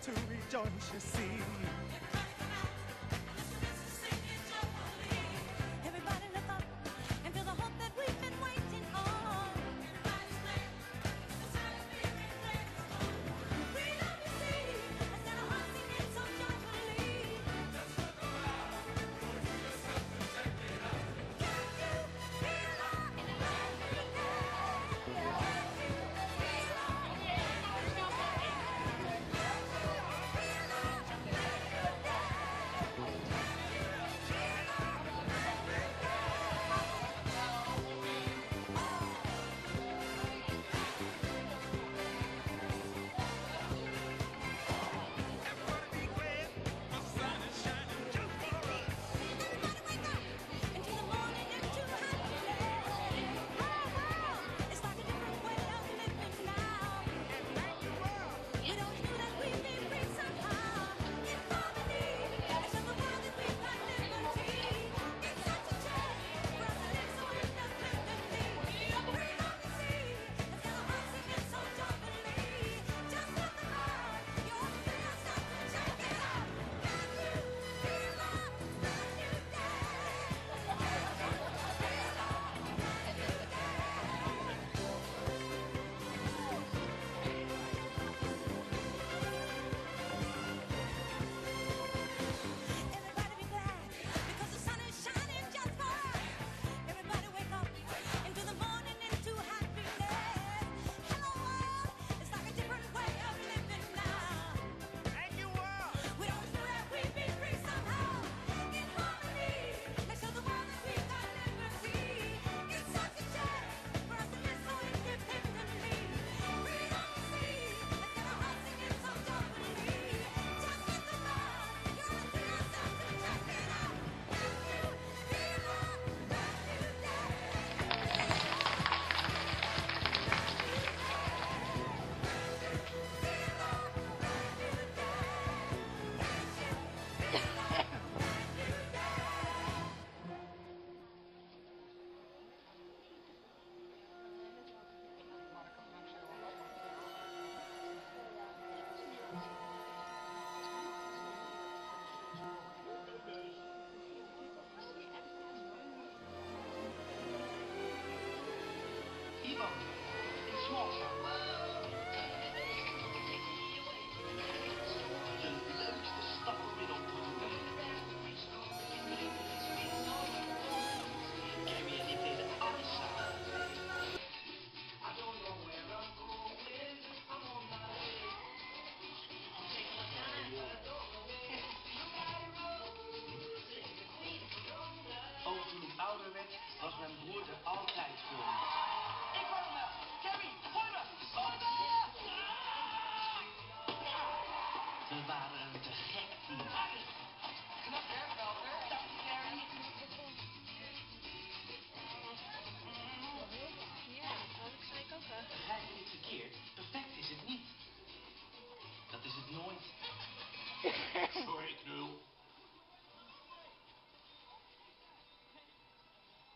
something to rejoice, you see.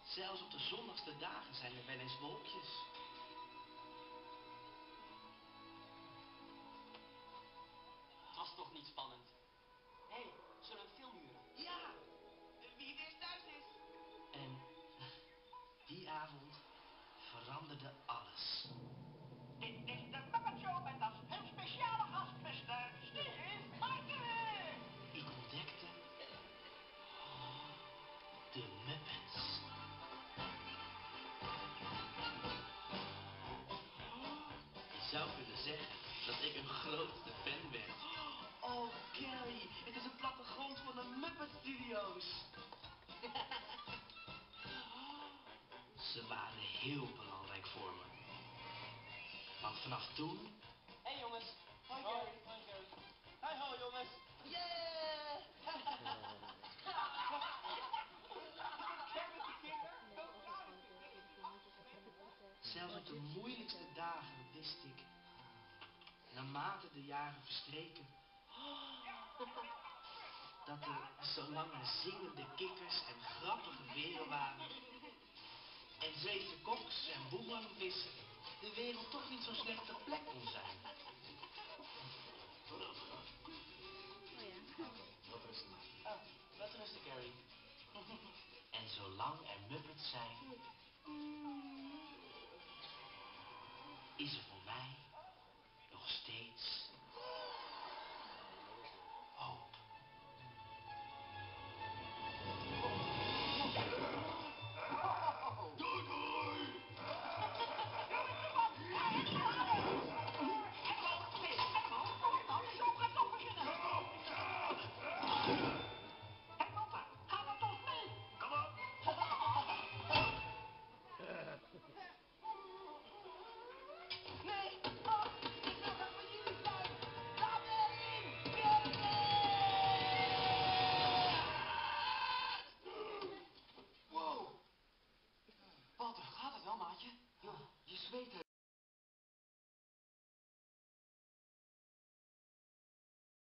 Zelfs op de zonnigste dagen zijn er wel eens wolkjes. Het was toch niet spannend? Hé, hey, zullen we filmuren? Ja, wie eerst thuis is. En eh, die avond veranderde zou kunnen zeggen dat ik een grootste fan ben. Oh, Gary, het is een plattegrond van de Muppet Studios. Ze waren heel belangrijk voor me. Want vanaf toen... Hé hey jongens, hoi Gary. Hoi Gary. Ho jongens. Yeah! Zelfs op de moeilijkste dagen naarmate de jaren verstreken, dat er zolang er zingende kikkers en grappige weren waren, en zeven koks en boemerangvissen, de wereld toch niet zo'n slechte plek kon zijn. Oh ja. Wat rustig. Oh, wat rustig, Harry. en zolang er muppets zijn, is er